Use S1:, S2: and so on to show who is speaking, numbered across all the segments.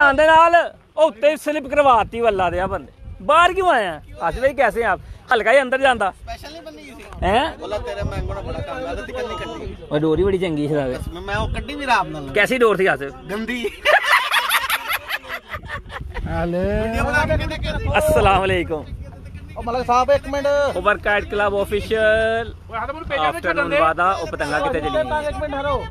S1: ਧਿਆਨ ਦੇ ਨਾਲ ਉਹ ਉੱਤੇ ਸਲਿਪ ਕਰਵਾਤੀ ਵੱਲਾ ਦੇ ਆ ਬੰਦੇ। ਬਾਹਰ ਕਿਉਂ ਆਇਆ ਅੱਜ ਵੀ ਕੈਸੇ ਆਪ? ਹਲਕਾ ਹੀ ਅੰਦਰ ਜਾਂਦਾ।
S2: ਸਪੈਸ਼ਲ ਨਹੀਂ ਬੰਨੀ ਸੀ।
S1: ਹੈ?
S2: ਬੋਲਾ ਤੇਰੇ ਮੈਂਗੋ ਨਾਲ ਬੜਾ ਕੰਮ ਹੈ ਤੇ ਨਹੀਂ ਕੱਢੀ
S1: ਉਹ ਡੋਰੀ ਬੜੀ ਚੰਗੀ ਸੀ ਸਾਵੇ
S2: ਮੈਂ- ਮੈਂ ਉਹ ਕੱਢੀ ਵੀ ਰਾਮ ਨਾਲ।
S1: ਕੈਸੀ ਡੋਰ ਸੀ ਆਸ
S2: ਗੰਦੀ।
S3: ਹਲੇ।
S2: ਵੀਡੀਓ ਬਣਾ ਕੇ ਕਹਿੰਦੇ ਕਿ
S1: ਅਸਲਾਮ ਅਲੈਕੁਮ।
S2: ਉਹ ਮਲਕ ਸਾਹਿਬ ਇੱਕ ਮਿੰਟ।
S1: ਓਵਰਕਾਈਟ ਕਲੱਬ ਆਫੀਸ਼ੀਅਲ ਆਫਟਰਨੂਨ ਵਾਦਾ ਉਹ ਪਤੰਗਾ ਕਿਤੇ ਚਲੀ ਗਈ।
S2: ਇੱਕ ਮਿੰਟ ਹਰੋ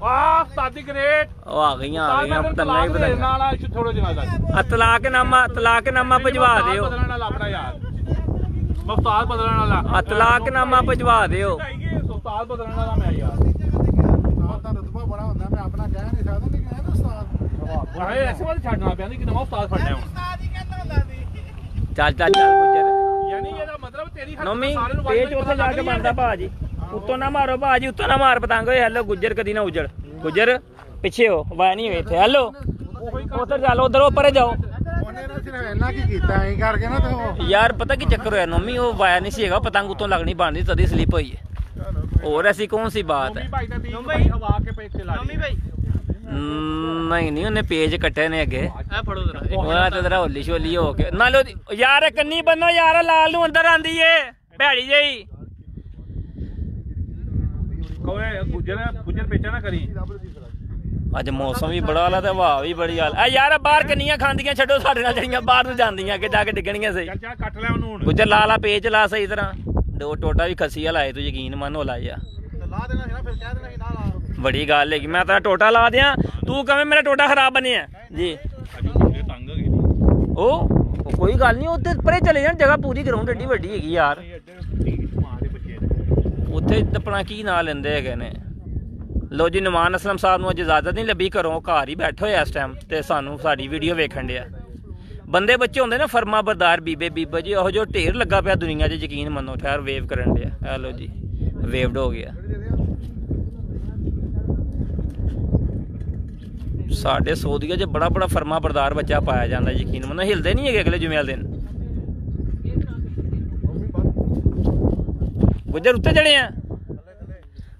S3: ਵਾਹ ਸਾਦੀ ਗ੍ਰੇਟ।
S1: ਉਹ ਆ ਗਈਆਂ ਆ ਗਈਆਂ ਪਤੰਗਾ ਹੀ ਪਤੰਗਾ
S3: ਨਾਲ ਆ ਥੋੜਾ ਜਿਹਾ ਦਾ
S1: ਆ ਤਲਾਕਨਾਮਾ ਤਲਾਕਨਾਮਾ ਭਜਵਾ ਦਿਓ।
S3: ਬਦਲਣ ਵਾਲਾ ਆਪਣਾ ਯਾਰ। ਮਫਤਾਰ ਬਦਲਣ ਵਾਲਾ।
S1: ਆ ਤਲਾਕਨਾਮਾ ਭਜਵਾ ਦਿਓ।
S3: ਉਸਤਾਦ ਬਦਲਣ ਵਾਲਾ ਮੈਂ ਯਾਰ।
S4: ਦਾ ਰਤਬਾ ਬੜਾ ਹੁੰਦਾ ਮੈਂ ਆਪਣਾ ਕਹਿ ਨਹੀਂ ਸਕਦਾ ਨਹੀਂ ਕਹਿੰਦਾ ਉਸਤਾਦ
S3: ਵਾਹੇ ਐਸੇ ਵਾਲੇ ਛੱਡਣਾ ਪਿਆ ਨਹੀਂ ਕਿ ਨਵਾਂ ਉਸਤਾਦ ਫੜਨਾ ਹੁਣ।
S1: ਚੱਲ ਚੱਲ ਚੱਲ ਗੁੱਜਰ।
S3: ਯਾਨੀ ਇਹਦਾ ਮਤਲਬ ਤੇਰੀ ਹੱਥ
S1: ਨੋਮੀ
S3: ਸਾਰਿਆਂ ਨੂੰ
S1: ਪੇਜ ਉੱਥੇ ਜਾ ਕੇ ਬਣਦਾ ਭਾਜੀ ਉੱਤੋਂ ਨਾ ਮਾਰੋ ਭਾਜੀ ਉੱਤੋਂ ਨਾ ਮਾਰ ਪਤੰਗ ਓਏ ਹੈਲੋ ਗੁੱਜਰ ਕਦੀ ਨਾ ਉਜੜ ਗੁੱਜਰ ਪਿੱਛੇ ਹੋ ਵਾਇਆ ਨਹੀਂ ਹੋਏ ਇੱਥੇ। ਹੈਲੋ ਉਧਰ ਚੱਲ ਉਧਰ ਉੱਪਰ ਜਾਓ।
S4: ਉਹਨੇ ਨਾ ਸਿਰਫ ਇੰਨਾ ਕੀ ਕੀਤਾ ਐਂ ਕਰਕੇ ਨਾ ਤੇ ਉਹ
S1: ਯਾਰ ਪਤਾ ਕੀ ਚੱਕਰ ਹੋਇਆ ਨੋਮੀ ਉਹ ਵਾਇਆ ਨਹੀਂ ਸੀ ਹੈਗਾ ਪਤੰਗ ਉੱਤੋਂ ਲੱਗਣੀ ਬਣਦੀ ਤਦੀ ਸਲਿਪ ਹੋਈ ਹੈ। ਹੋਰ ਐਸੀ ਕੌਣ ਸੀ ਬਾਤ ਹੈ?
S3: ਭਾਈ ਦਾ ਦੀ ਭਾਈ ਹਵਾ ਕੇ ਪੇਚ ਲਾ ਨੋਮੀ ਭਾਈ।
S1: ਹਮ, ਨਹੀਂ ਨਹੀਂ ਉਹਨੇ ਪੇਜ ਕੱਟੇ ਨੇ ਅੱਗੇ।
S3: ਆ ਫੜੋ ਜਰਾ
S1: ਉਹ ਤੇ ਜਰਾ ਹੋਲੀ ਸ਼ੋਲੀ ਹੋ ਕੇ ਨਾਲੇ ਯਾਰ ਕੰਨੀ ਬੰਨੋ ਯਾਰ ਲਾਲ ਨੂੰ ਅੰਦਰ ਆਂਦੀ ਏ। ਭੈੜੀ ਜਿਹੀ।
S3: ਕੋਏ ਗੁੱਜਰ ਗੁੱਜਰ ਪੇਚਾ ਨਾ ਕਰੀ।
S1: ਅੱਜ ਮੌਸਮ ਵੀ ਬੜਾ ਵਾਲਾ ਤੇ ਹਵਾ ਵੀ ਬੜੀ ਹਾਲ ਆ। ਯਾਰ ਬਾਹਰ ਕੰਨੀਆਂ ਖਾਂਦੀਆਂ ਛੱਡੋ ਸਾਡੇ ਨਾਲ ਜਿਹੜੀਆਂ ਬਾਹਰ ਨੂੰ ਜਾਂਦੀਆਂ ਅੱਗੇ ਜਾ ਕੇ ਡਿੱਗਣੀਆਂ ਸਹੀ।
S3: ਚੱਲ ਚੱਲ ਕੱਟ ਲੈ ਉਹਨੂੰ ਹੁਣ।
S1: ਗੁੱਜਰ ਲਾ ਲਾ ਪੇਜ ਲਾ ਸਹੀ ਤਰ੍ਹਾਂ। ਦੋ ਟੋਟਾ ਵੀ ਖੱਸੀ ਵਾਲਾ ਏ ਤੂੰ ਯਕੀਨ ਮੰਨ ਹੋ ਲਾਇਆ
S2: ਲਾ ਦੇਣਾ ਸੀ ਨਾ ਫਿਰ ਕਹਿ ਦੇਣਾ ਸੀ ਨਾਲ ਆ
S1: ਬੜੀ ਗੱਲ ਹੈ ਕਿ ਮੈਂ ਤੇਰਾ ਟੋਟਾ ਲਾ ਦਿਆਂ। ਤੂੰ ਕਵੇਂ ਮੇਰਾ ਟੋਟਾ ਖਰਾਬ ਬਣਿਆ? ਜੀ। ਉਹ ਕੋਈ ਗੱਲ ਨਹੀਂ ਉੱਥੇ ਪਰੇ ਚਲੇ ਜਾਣ ਜਗ੍ਹਾ ਪੂਰੀ ਗਰਾਊਂਡ ਏਡੀ ਵੱਡੀ ਹੈਗੀ ਯਾਰ।
S3: ਨੇ
S1: ਉੱਥੇ ਆਪਣਾ ਕੀ ਨਾਂ ਲੈਂਦੇ ਹੈਗੇ ਨੇ? ਲੋ ਜੀ, ਨਮਾਨ ਅਸਲਮ ਸਾਹਿਬ ਨੂੰ ਅੱਜ ਇਜਾਜ਼ਤ ਨਹੀਂ ਲੱਭੀ, ਘਰੋਂ ਘਰ ਹੀ ਬੈਠੇ ਹੋਏ ਇਸ ਟਾਈਮ ਤੇ ਸਾਨੂੰ ਸਾਡੀ ਵੀਡੀਓ ਵੇਖਣ ਡਿਆ ਬੰਦੇ ਬੱਚੇ ਹੁੰਦੇ ਨਾ, ਫਰਮਾ ਬਰਦਾਰ, ਬੀਬੇ, ਬੀਬਾ ਜੀ ਉਹ ਜੋ ਢੇਰ ਲੱਗਾ ਪਿਆ ਦੁਨੀਆ 'ਚ, ਯਕੀਨ ਮੰਨੋ, ਠਹਿਰ ਵੇਵ ਕਰਨ ਡਿਆ ਇਹ ਲੋ ਜੀ ਵੇਵਡ ਹੋ ਗਿਆ ਸਾਡੇ ਸੌਦੀਆ 'ਚ ਬੜਾ ਬੜਾ ਫਰਮਾ ਬਰਦਾਰ ਬੱਚਾ ਪਾਇਆ ਜਾਂਦਾ, ਯਕੀਨ ਮੰਨੋ। ਹਿਲਦੇ ਨਹੀਂ ਹੈਗੇ ਅਗਲੇ ਜੁਮੇ ਵਾਲੇ ਦਿਨ। ਗੁੱਜਰ ਉੱਤੇ ਚੜੇ ਆ?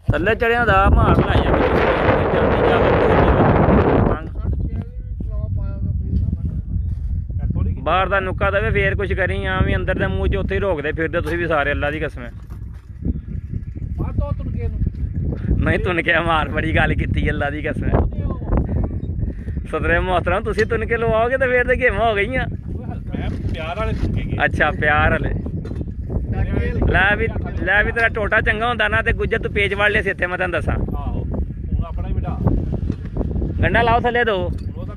S1: ਥੱਲੇ ਚੜਿਆ ਦਾ ਮਾਰ ਲਾਇਆ ਜਾਂਦੀ ਜਾ ਬਾਹਰ ਦਾ ਨੁੱਕਾ ਦਵੇ ਫੇਰ ਕੁਝ ਕਰੀ ਆ ਵੀ ਅੰਦਰ ਦੇ ਮੂੰਹ 'ਚ ਉੱਥੇ ਹੀ ਰੋਕਦੇ ਫਿਰਦੇ ਤੁਸੀਂ ਵੀ ਸਾਰੇ ਅੱਲਾ ਦੀ ਕਸਮ ਹੈ। ਨਹੀਂ ਤੁਨ ਕੇ ਮਾਰ ਬੜੀ ਗੱਲ ਕੀਤੀ ਅੱਲਾ ਦੀ ਕਸਮ ਹੈ। ਸਦਰੇ ਮੋਹਤਰਮ ਤੁਸੀਂ ਤੁਨ ਕੇ ਲਵਾਓਗੇ ਤਾਂ ਫੇਰ ਤੇ ਗੇਮਾਂ ਹੋ ਗਈਆਂ।
S3: ਮੈਂ ਪਿਆਰ ਵਾਲੇ
S1: ਅੱਛਾ ਪਿਆਰ ਹਲੇ ਲੈ ਵੀ ਲੈ ਵੀ ਤੇਰਾ ਟੋਟਾ ਚੰਗਾ ਹੁੰਦਾ ਨਾ ਤੇ ਗੁੱਜਰ ਤੂੰ ਪੇਜ ਵੜ ਲਿਆ ਸੀ ਇੱਥੇ ਮੈਂ ਤੈਨੂੰ ਦੱਸਾਂ।
S3: ਆਹੋ ਹੁਣ ਆਪਣਾ ਹੀ ਬਿਠਾ।
S1: ਗੰਡਾ ਲਾਓ ਥੱਲੇ ਦੋ।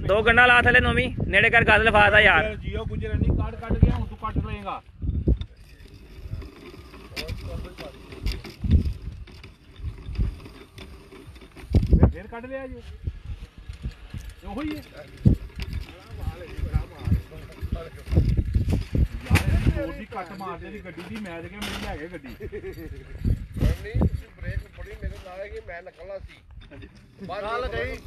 S1: ਦੋ ਗੰਡਾ ਲਾ ਥੱਲੇ ਨੋਮੀ ਨੇੜੇ ਕਰ ਗੱਲ ਲਫਾਦਾ ਯਾਰ।
S3: ਜੀਓ ਗੁੱਜਰ ਨਹੀਂ ਕੱਢ ਕੱਢ ਗਿਆ ਹੁਣ ਤੂੰ ਕੱਟ ਲਏਗਾ। ਫਿਰ ਕੱਢ ਲਿਆ ਜੀ। ਉਹੋ ਹੈ। ਯਾਰ ਇਹ ਦੀ ਕੱਟ ਮਾਰਦੇ ਦੀ ਗੱਡੀ ਦੀ ਮੈਂ ਤੇ ਕਿਹਾ ਮੇਰੀ ਲੈ ਗਏ ਗੱਡੀ।
S4: ਨਹੀਂ ਤੁਸੀਂ ਬ੍ਰੇਕ ਫੜੀ ਮੇਰੇ ਨਾਲ ਕਿ ਮੈਂ ਨਿਕਲਣਾ ਸੀ।
S2: ਗੱਲ ਗਈ।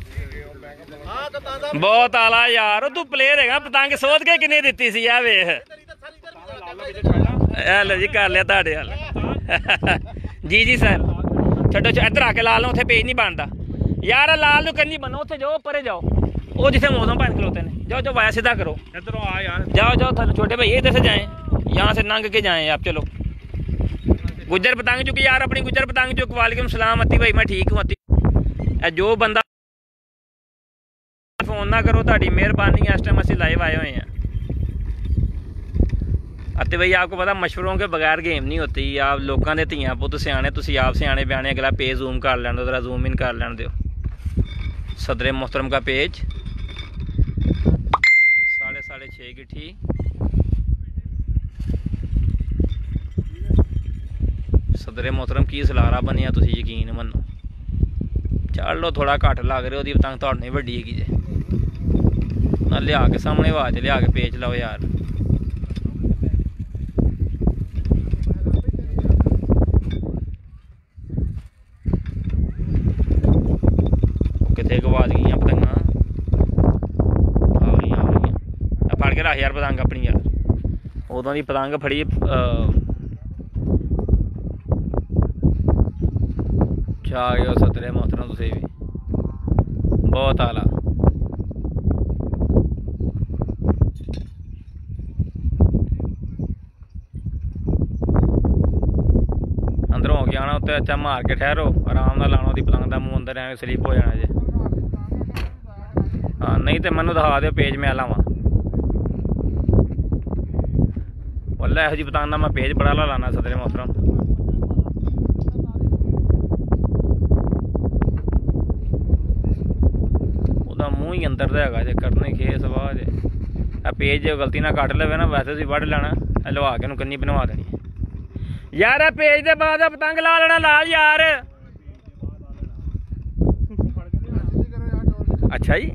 S2: ਹਾਂ ਕਤਾ ਦਾ
S1: ਬਹੁਤ ਆਲਾ ਯਾਰ ਉਹ ਤੂੰ ਪਲੇਅਰ ਹੈਗਾ ਪਤੰਗ ਸੋਧ ਕੇ ਕਿੰਨੇ ਦਿੱਤੀ ਸੀ ਆ ਵੇਖ। ਇਹ ਲੋ ਜੀ ਕਰ ਲਿਆ ਤੁਹਾਡੇ ਹਾਲ। ਜੀ ਜੀ ਸਰ। ਛੱਡੋ ਇੱਧਰ ਆ ਕੇ ਲਾਲ ਨੂੰ ਉੱਥੇ ਪੇਜ ਨਹੀਂ ਬਣਦਾ। ਯਾਰ ਲਾਲ ਨੂੰ ਕੰਨੀ ਬਣੋ ਉੱਥੇ ਜਾਓ ਪਰੇ ਜਾਓ। वो जिसे मौसम पास खलोते हैं जाओ जाओ वाया सीधा करो
S3: ਜਾਓ आ यार
S1: जाओ जाओ छोटे भाई इधर से जाए यहाँ से नंग के जाए आप चलो गुजर पतंग चुकी यार अपनी गुजर पतंग चुक वालेकुम सलाम अति भाई मैं ठीक हूँ अति जो बंदा ਫੋਨ ਨਾ ਕਰੋ ਤੁਹਾਡੀ ਮਿਹਰਬਾਨੀ ਇਸ ਟਾਈਮ ਅਸੀਂ ਲਾਈਵ ਆਏ ਹੋਏ ਹਾਂ। ਅਤੇ ਭਈ ਆਪਕੋ ਪਤਾ مشوروں ਕੇ ਬਗੈਰ ਗੇਮ ਨਹੀਂ ਹੁੰਦੀ ਆ ਲੋਕਾਂ ਦੇ ਧੀਆਂ ਪੁੱਤ ਸਿਆਣੇ ਤੁਸੀਂ ਆਪ ਸਿਆਣੇ ਬਿਆਣੇ ਅਗਲਾ ਪੇਜ ਜ਼ੂਮ ਕਰ ਲੈਣ ਦਿਓ ਜ਼ਰਾ ਜ਼ੂਮ ਇਨ ਕਰ ਲੈਣ ਦਿਓ। ਸਦਰੇ ਮੁਹਤਰਮ ਦਾ ਪੇਜ ਤੇ ਗਿੱਠੀ। ਸਦਰੇ ਮੋਹਤਰਮ, ਕੀ ਸਲਾਰਾ ਬਣਿਆ ਤੁਸੀਂ ਯਕੀਨ ਮੰਨੋ? ਚੱਲ ਲੋ ਥੋੜਾ ਘੱਟ ਲੱਗ ਰਿਹਾ, ਉਹਦੀ ਤੰਗ ਤੁਹਾਡੇ ਵੱਡੀ ਹੈਗੀ ਜੇ। ਨਾ ਲਿਆ ਕੇ ਸਾਹਮਣੇ ਆਵਾਜ਼, ਲਿਆ ਕੇ ਪੇਚ ਲਾਓ ਯਾਰ। 15000 ਯਾਰ ਪਤੰਗ ਆਪਣੀ ਯਾਰ ਉਦੋਂ ਦੀ ਪਤੰਗ ਫੜੀ ਚਾ ਗਿਆ ਸਤਰੇ ਮਾਤਰਾ ਤੁਸੀਂ ਵੀ। ਬਹੁਤ ਆਲਾ ਅੰਦਰੋਂ ਹੋ ਕੇ ਆਣਾ ਉੱਤੇ ਅੱਛਾ ਮਾਰ ਕੇ ਠਹਿਰੋ। ਆਰਾਮ ਨਾਲ ਲਾਣਾ ਉਹਦੀ ਪਤੰਗ ਦਾ ਮੂੰਹ ਅੰਦਰ ਐਵੇਂ ਸਲੀਪ ਹੋ ਜਾਣਾ ਜੇ। ਹਾਂ, ਨਹੀਂ ਤੇ ਮੈਨੂੰ ਦਿਖਾ ਦਿਓ ਪੇਜ ਮੈਂ ਲਾਵਾਂ। ਵੱਲਾ ਇਹੋ ਜੀ ਪਤੰਗ ਦਾ ਮੈਂ ਪੇਜ ਬੜਾ ਲਾ ਉਹਦਾ ਮੂੰਹ ਹੀ ਅੰਦਰ ਦਾ ਹੈਗਾ ਜੇ ਕਰਨੇ ਖੇਸ ਵਾਹ ਜੇ। ਆ ਪੇਜ ਜੇ ਗਲਤੀ ਨਾਲ ਕੱਢ ਲਵੇ ਨਾ, ਵੈਸੇ ਤੁਸੀਂ ਵੱਢ ਲੈਣਾ, ਇਹ ਲਵਾ ਕੇ ਨੂੰ ਕੰਨੀ ਬਣਵਾ ਦੇਣੀ ਯਾਰ, ਇਹ ਪੇਜ ਦੇ ਬਾਅਦ ਪਤੰਗ ਲਾ ਲੈਣਾ ਲਾਲ ਯਾਰ। ਅੱਛਾ ਜੀ।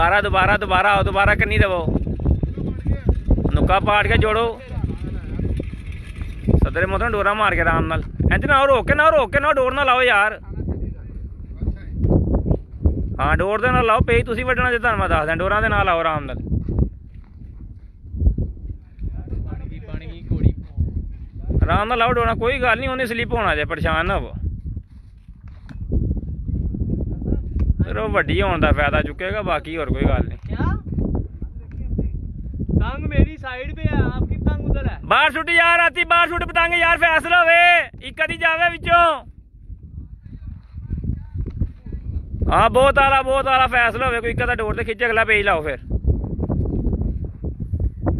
S1: ਦੁਬਾਰਾ ਦੁਬਾਰਾ ਦੁਬਾਰਾ ਦੁਬਾਰਾ ਕੰਨੀ ਦੇਵੋ ਨੁੱਕਾ ਪਾੜ ਕੇ ਜੋੜੋ। ਸਦਰੇ ਮੋਤਨ ਡੋਰਾ ਮਾਰ ਕੇ ਆਰਾਮ ਨਾਲ। ਇੰਜ ਨਾ ਰੋਕ ਕੇ, ਨਾ ਰੋਕ ਕੇ, ਨਾ ਡੋਰ ਨਾ ਲਾਓ ਯਾਰ। ਹਾਂ, ਡੋਰ ਦੇ ਨਾਲ ਲਾਓ, ਪੇਜ ਤੁਸੀਂ ਵੱਢਣਾ ਜੇ ਤੁਹਾਨੂੰ ਮੈਂ ਦੱਸ ਦਿਆਂ। ਡੋਰਾਂ ਦੇ ਨਾਲ ਲਾਓ ਆਰਾਮ ਨਾਲ। ਆਰਾਮ ਨਾਲ ਲਾਓ ਡੋਰਾ, ਕੋਈ ਗੱਲ ਨਹੀਂ, ਉਹਨੇ ਸਲਿੱਪ ਹੋਣਾ ਜੇ, ਪਰੇਸ਼ਾਨ ਨਾ ਹੋਵੋ। ਫਿਰ ਉਹ ਵੱਡੀ ਹੋਣ ਦਾ ਫਾਇਦਾ ਚੁੱਕੇਗਾ ਬਾਕੀ ਹੋਰ ਕੋਈ ਗੱਲ ਨਹੀਂ
S5: क्या तंग मेरी साइड पे है आपकी तंग उधर है
S1: ਬਾਹਰ ਛੁੱਟ ਯਾਰ ਰਾਤੀ ਬਾਹਰ ਛੁੱਟ ਪਤੰਗ ਯਾਰ ਫੈਸਲਾ ਹੋਵੇ ਇੱਕ ਅਦੀ ਜਾਵੇ ਵਿੱਚੋਂ ਹਾਂ ਬਹੁਤ ਆਲਾ ਬਹੁਤ ਆਲਾ ਫੈਸਲਾ ਹੋਵੇ ਕੋਈ ਇੱਕ ਅਦਾ ਡੋਰ ਤੇ ਖਿੱਚ ਅਗਲਾ ਪੇਜ ਲਾਓ ਫਿਰ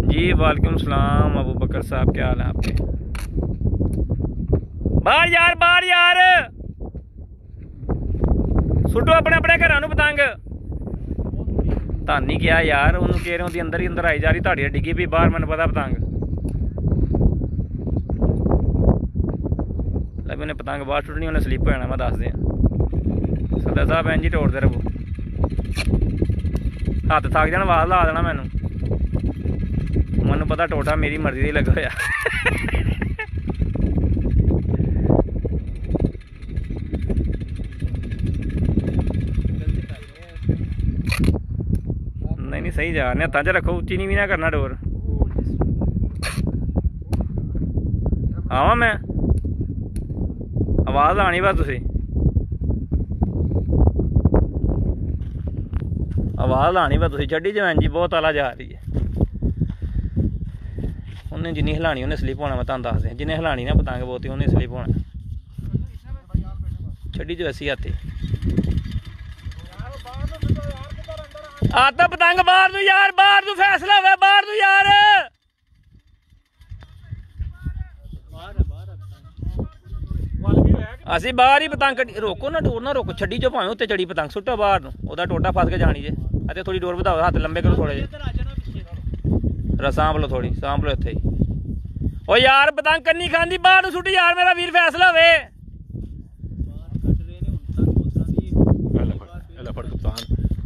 S1: जी वालेकुम सलाम अबू बकर साहब क्या हाल है आपके बाहर यार बाहर यार ਸੁੱਟੋ ਆਪਣੇ ਆਪਣੇ ਘਰਾਂ ਨੂੰ ਪਤੰਗ। ਤਾਂ ਨਹੀਂ ਯਾਰ, ਉਹਨੂੰ ਕਹਿ ਰਹੇ ਉਹਦੀ ਅੰਦਰ ਹੀ ਅੰਦਰ ਆਈ ਜਾ ਰਹੀ, ਤੁਹਾਡੀ ਡਿੱਗੀ ਵੀ ਬਾਹਰ, ਮੈਨੂੰ ਪਤਾ ਪਤੰਗ। ਲੈ ਵੀ ਉਹਨੇ ਪਤੰਗ ਬਾਹਰ ਸੁੱਟਣੀ, ਉਹਨੇ ਸਲਿੱਪ ਹੋ ਜਾਣਾ, ਮੈਂ ਦੱਸ ਦਿਆਂ ਸਦਾ ਸਾਹਿਬ ਐਂ ਜੀ ਟੋੜਦੇ ਰਹੋ। ਹੱਥ ਥੱਕ ਜਾਣ, ਆਵਾਜ਼ ਲਾ ਦੇਣਾ ਮੈਨੂੰ। ਮੈਨੂੰ ਪਤਾ ਟੋਟਾ ਮੇਰੀ ਮਰਜ਼ੀ ਦੀ ਲੱਗਾ ਹੋਇਆ ਨਹੀਂ ਨਹੀਂ ਸਹੀ ਜਾ ਰਹੇ ਹੱਥਾਂ 'ਚ ਰੱਖੋ, ਉੱਚੀ ਨਹੀਂ ਵੀ ਨਾ ਕਰਨਾ ਡੋਰ। ਆਵਾਂ ਮੈਂ। ਆਵਾਜ਼ ਲਾਣੀ ਬਸ ਤੁਸੀਂ। ਆਵਾਜ਼ ਲਾਣੀ ਬਸ ਤੁਸੀਂ। ਛੱਡੀ ਜਵੈਨ ਜੀ, ਬਹੁਤ ਆਲਾ ਜਾ ਰਹੀ ਹੈ। ਉਹਨੇ ਜਿੰਨੀ ਹਿਲਾਣੀ, ਉਹਨੇ ਸਲਿੱਪ ਹੋਣਾ, ਮੈਂ ਤੁਹਾਨੂੰ ਦੱਸ ਦਿਆਂ ਜਿੰਨੇ ਹਿਲਾਣੀ ਨਾ ਪਤੰਗ ਬਹੁਤੀ, ਉਹਨੇ ਸਲਿੱਪ ਹੋਣਾ। ਛੱਡੀ ਜੋ ਐਸੀ ਹੱਥੀ। ਆ ਪਤੰਗ ਬਾਹਰ ਨੂੰ ਯਾਰ ਬਾਹਰ ਨੂੰ ਫੈਸਲਾ ਹੋਵੇ ਬਾਹਰ ਨੂੰ ਯਾਰ। ਅਸੀਂ ਬਾਹਰ ਹੀ ਪਤੰਗ ਰੋਕੋ ਨਾ, ਟੋਰ ਨਾ ਰੋਕੋ, ਛੱਡੀ ਜੋ ਭਾਵੇਂ ਉੱਤੇ ਚੜੀ ਪਤੰਗ ਸੁੱਟੋ ਬਾਹਰ ਨੂੰ। ਉਹਦਾ ਟੋਟਾ ਫਸ ਕੇ ਜਾਣੀ ਜੇ। ਅਤੇ ਥੋੜੀ ਡੋਰ ਵਧਾਓ, ਹੱਥ ਲੰਬੇ ਕਰੋ ਥੋੜੇ ਜੇ ਰਸਾਂਭ ਲੋ ਥੋੜੀ ਸਾਂਭ ਲੋ ਇੱਥੇ ਓ ਯਾਰ, ਪਤੰਗ ਕੰਨੀ ਖਾਂਦੀ, ਬਾਹਰ ਨੂੰ ਸੁੱਟ, ਯਾਰ, ਮੇਰਾ ਵੀਰ ਫੈਸਲਾ ਹੋਵੇ।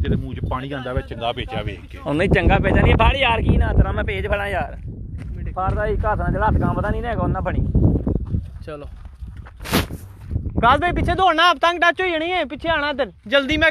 S3: ਤੇਰੇ ਮੂੰਹ 'ਚ ਪਾਣੀ ਜਾਂਦਾ ਵੇ ਚੰਗਾ ਵੇਚਿਆ ਵੇਖ ਕੇ।
S1: ਉਹ ਨਹੀਂ ਚੰਗਾ ਵੇਚਿਆ ਨਹੀਂ ਫੜ ਯਾਰ ਕੀ ਨਾ ਤਰਾ ਮੈਂ ਪੇਜ ਬਣਾ ਯਾਰ। ਫੜਦਾ ਹੀ ਘਾਤਾਂ ਜਿਹੜਾ ਹੱਥ ਕੰਮ ਪਤਾ ਨਹੀਂ ਨਾ ਹੈਗਾ ਬਣੀ।
S5: ਚਲੋ। ਗਾਸ ਬਈ ਪਿੱਛੇ ਦੌੜਨਾ ਆਪ ਤੰਗ ਟੱਚ ਹੋ ਜਾਣੀ ਹੈ ਪਿੱਛੇ ਆਣਾ ਤਨ ਜਲਦੀ ਮੈਂ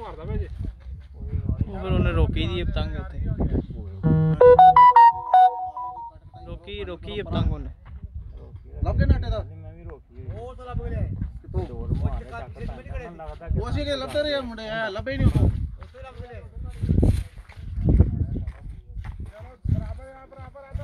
S5: ਮਾਰਦਾ ਵੇ ਜੇ। ਉਹ ਫਿਰ
S1: ਉਹਨੇ ਰੋਕੀ ਦੀ ਪਤੰਗ
S4: ਉੱਥੇ। ਰੋਕੀ ਰੋਕੀ ਇਹ ਪਤੰਗ ਉਹਨੇ। ਲੱਗੇ ਨਾਟੇ ਦਾ? ਮੈਂ ਵੀ
S5: ਰੋਕੀ ਉਹ ਤਾਂ
S2: ਲੱਭ ਗਿਆ
S4: ਕਿਤੋਂ ਚੋਰ ਮਾਰੇ
S2: ਉਹ ਸੀ? ਕਿ ਲੱਭਦੇ ਰਹੇ ਮੁੰਡੇ ਆ ਲੱਭੇ ਨਹੀਂ ਉਹ
S3: ਉੱਥੇ ਲੱਭ ਗਏ ਬਰਾਬਰ ਆ
S5: ਬਰਾਬਰ ਆ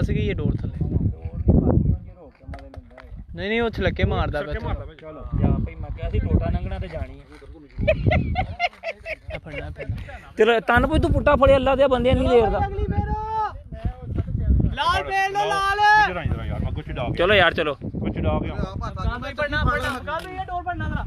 S5: ਫਸ ਗਈ ਹੈ ਡੋਰ ਥੱਲੇ ਨਹੀਂ ਨਹੀਂ ਉਹ ਛਲਕੇ ਮਾਰਦਾ ਪਿਆ।
S3: ਚਲੋ
S4: ਜਾ ਭਈ ਮੈਂ ਕਿਹਾ ਸੀ ਟੋਟਾ ਲੰਘਣਾ ਤੇ ਜਾਣੀ ਹੈ
S5: ਇਹ ਫੜਨਾ ਪੈਣਾ
S1: ਤੇਰਾ ਤਨ ਕੋਈ ਤੂੰ ਪੁੱਟਾ ਫੜਿਆ ਅੱਲਾ ਦੇ ਬੰਦੇ ਨਹੀਂ ਦੇਰਦਾ
S5: ਲਾਲ ਪੇੜ ਲੋ ਲਾਲ
S1: ਚਲੋ ਯਾਰ ਚਲੋ
S3: ਉਹ ਛਡਾ ਕੇ ਆਉਂ
S2: ਆਪਾਂ
S5: ਕਾਹ ਭਾਈ ਪੜਨਾ ਪੜਨਾ ਕਾਹ ਭਾਈ ਇਹ ਡੋਰ ਪੜਨਾ ਤੇਰਾ